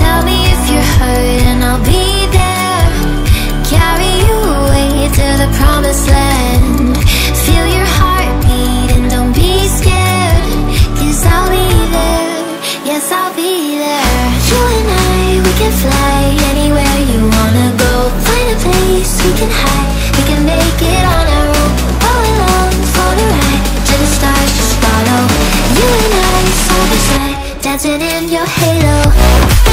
Tell me if you're hurt and I'll be there. dancing in your halo.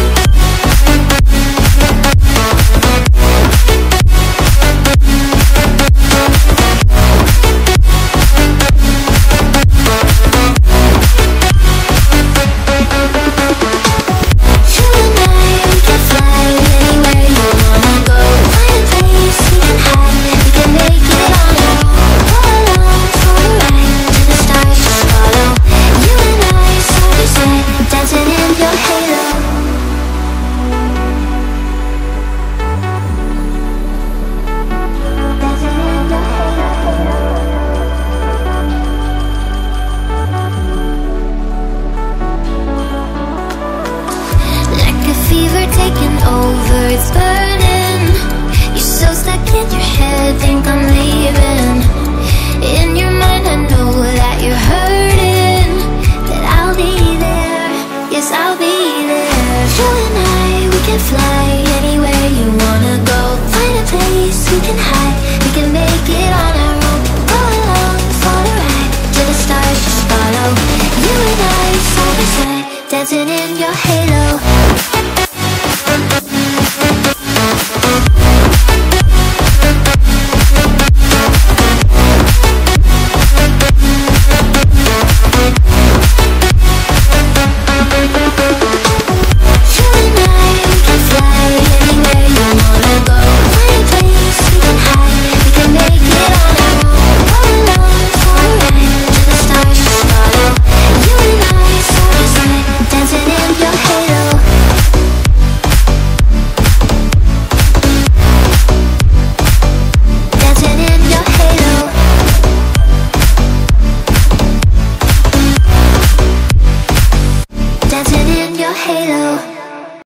words burning. You're so stuck in your head, think I'm leaving. In your mind I know that you're hurting That I'll be there, yes I'll be there. You and I, we can fly anywhere